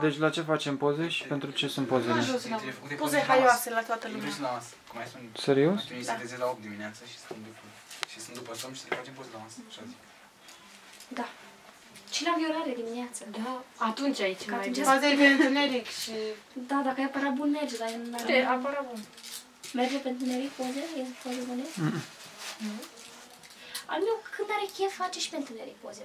Deci la ce facem poze și pentru ce sunt pozele? Poze haioase la toată lumea. Serios? Da. se trezesc la 8 dimineața și sunt după, și sunt după somn și să facem poze la masă. Așa zic. Da. Și la viorare dimineața. Da, atunci aici mai bine. Poate e întuneric și... Da, dacă e aparat bun, merge, dar în... Uite, apăra bun. Merge pe întuneric poze? E poze bune? Al meu, când are chef, face și pe întuneric poze.